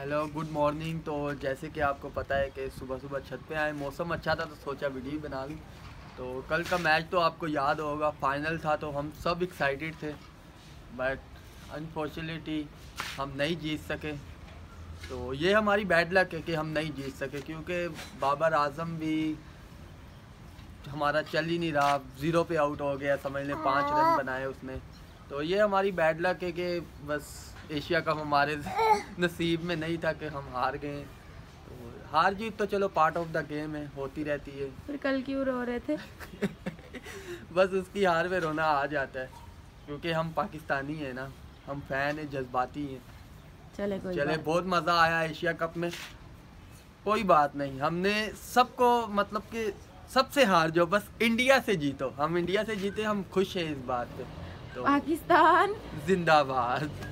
Hello good morning तो जैसे कि आपको पता है कि सुबह सुबह छत पे आए मौसम अच्छा था तो सोचा वीडियो बना लूँ। तो कल का मैच तो आपको याद होगा फाइनल था तो हम सब एक्साइटेड थे बट अनफॉर्चुनेटली हम नहीं जीत सके। तो ये हमारी बैड लक है कि हम नहीं जीत सके क्योंकि बाबर आज़म भी हमारा चल ही नहीं रहा। ज़ीरो पे आउट हो गया समझ लें पाँच रन बनाए उसने। तो ये हमारी बैड लक है कि बस एशिया कप हमारे नसीब में नहीं था कि हम हार गए। तो हार जीत तो चलो पार्ट ऑफ़ द गेम है होती रहती है। फिर कल क्यों रो रहे थे। बस उसकी हार में रोना आ जाता है क्योंकि हम पाकिस्तानी हैं ना हम फ़ैन हैं जज्बाती हैं। चले कोई चले बहुत मज़ा आया एशिया कप में। कोई बात नहीं हमने सबको मतलब कि सबसे हार जो बस इंडिया से जीतो। हम इंडिया से जीते हम खुश हैं इस बात पे। तो पाकिस्तान। जिंदाबाद।